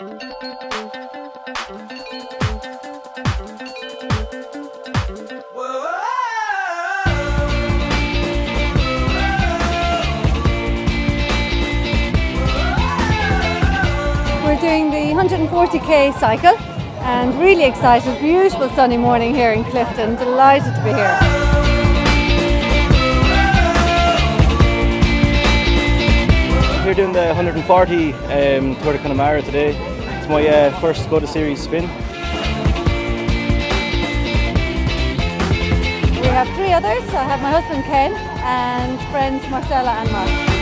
We're doing the 140k cycle and really excited. Beautiful sunny morning here in Clifden. Delighted to be here. Doing the 140 um, Tour de Connemara today. It's my uh, first Go to Series spin. We have three others. I have my husband Ken and friends Marcella and Mark.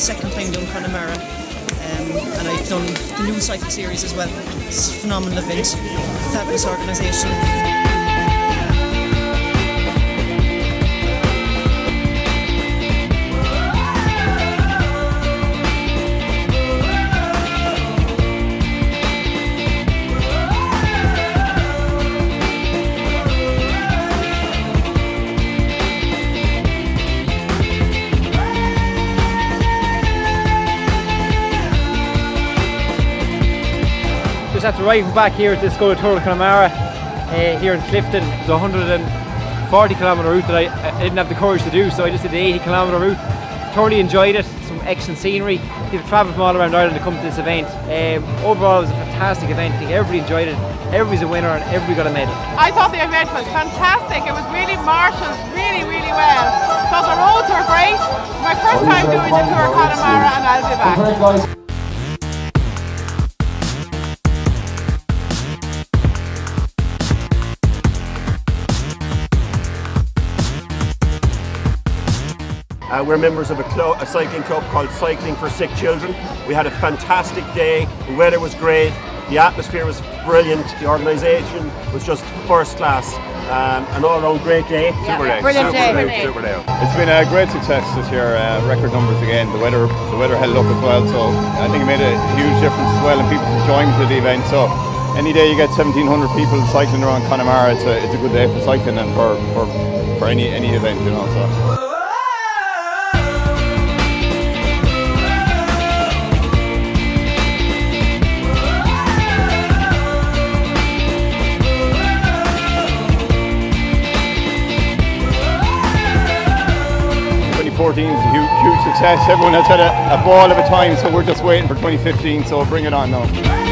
Second time doing Connemara um, and I've done the new cycle series as well. It's a phenomenal event, fabulous organisation. Just after arriving back here at this Go Tour de Connemara uh, here in Clifden. it was a 140 kilometre route that I, I didn't have the courage to do, so I just did the 80 kilometre route. Thoroughly enjoyed it, some excellent scenery. People travel from all around Ireland to come to this event. Um, overall, it was a fantastic event. I think everybody enjoyed it. Everybody's a winner and everybody got a medal. I thought the event was fantastic. It was really marshalled really, really well. Thought the roads were great. My first time doing the Tour of Connemara and I'll be back. Uh, we're members of a, club, a cycling club called Cycling for Sick Children. We had a fantastic day. The weather was great. The atmosphere was brilliant. The organisation was just first class. Um, an all-round great day. Super day. Brilliant super day. day. Super day. It's been a great success this year. Uh, record numbers again. The weather, the weather held up as well. So I think it made a huge difference as well, and people enjoying to the event. So any day you get 1,700 people cycling around Connemara, it's a, it's a good day for cycling and for, for, for any any event, you know. So. 2014 is a huge, huge success. Everyone has had a, a ball of a time, so we're just waiting for 2015. So bring it on now.